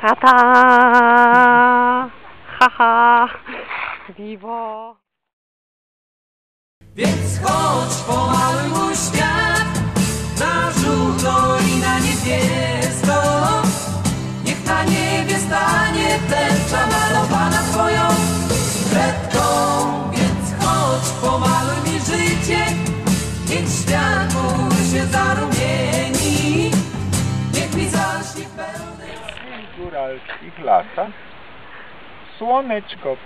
Tata! Haha! Vivo! Więc chodź, pomaluj góralskich lasach. Słoneczko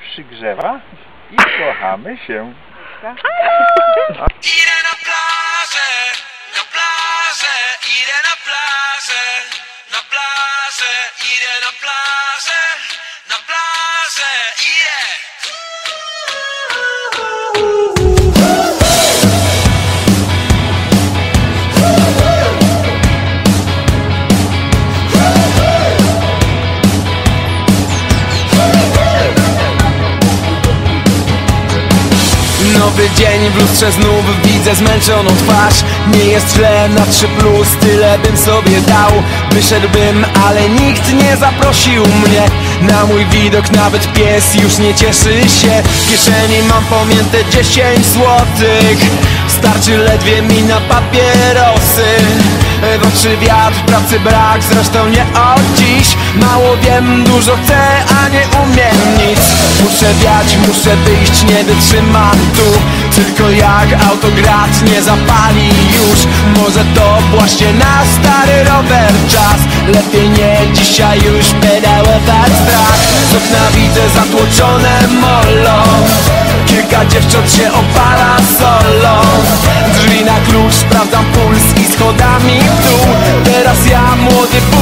przygrzewa i kochamy się. Idę Nowy dzień w lustrze znów widzę zmęczoną twarz. Nie jest źle na 3 plus, tyle bym sobie dał. Wyszedłbym, ale nikt nie zaprosił mnie. Na mój widok nawet pies już nie cieszy się. W kieszeni mam pamięte 10 złotych. Starczy ledwie mi na papierosy w oczy wiatr, pracy brak, zresztą nie od dziś. Mało wiem, dużo chcę, a nie umiem nic. Muszę wiać, muszę wyjść, nie wytrzymam tu. Tylko jak autograt nie zapali już. Może to właśnie na stary rower czas. Lepiej nie dzisiaj już pedałować strach Z okna widzę zatłoczone molo. Kilka dziewcząt się opala ja,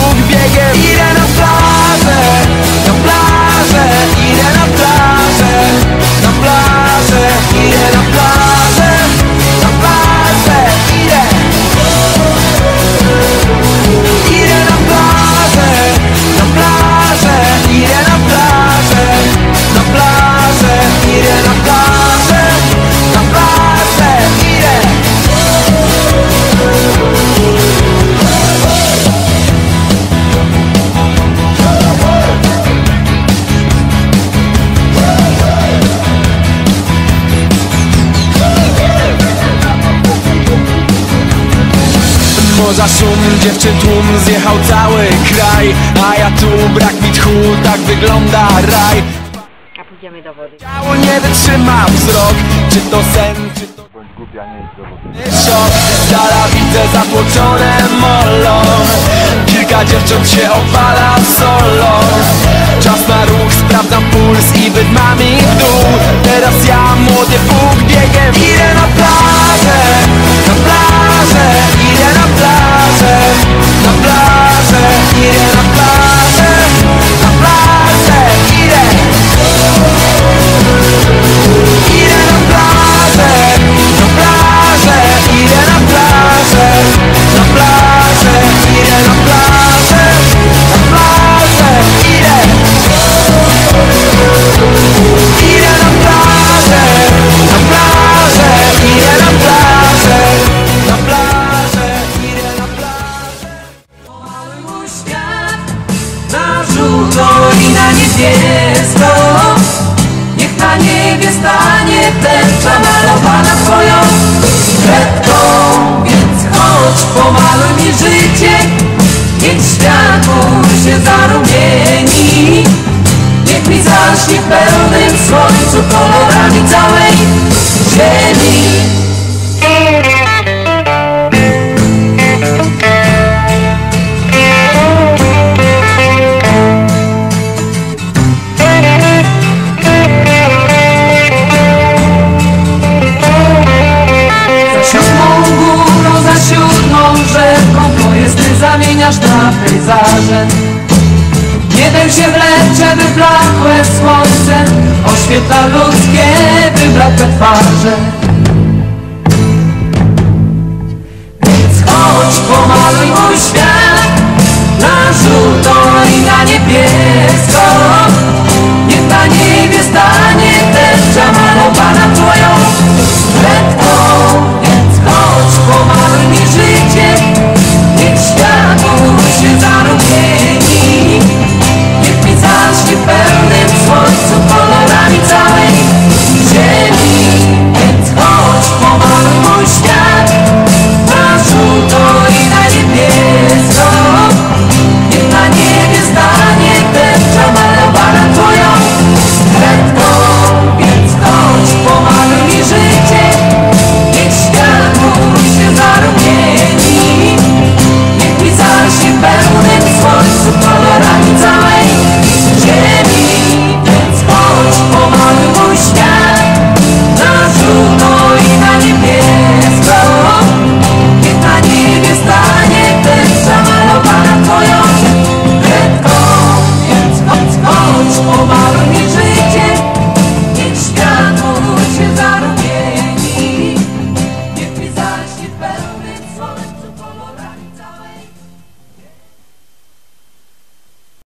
Morza szum, dziewczyn tłum, zjechał cały kraj. A ja tu, brak mi tchu, tak wygląda raj. A pójdziemy do wody. Ciało nie wytrzyma wzrok. Czy to sen, czy to Bądź głupia, nie idź do wody. szok Z dala widzę zatłoczone molo. Kilka dziewcząt się opala solo. Czas na ruch, sprawdzam puls i wydmami w dół niebiesko. Niech na niebie stanie tęcza malowana pejzaże Niebem się wlecze wyblakłe słońce Oświetla ludzkie wyblakłe twarze. Więc chodź, pomaluj mój świat Na żółto i na niebiesko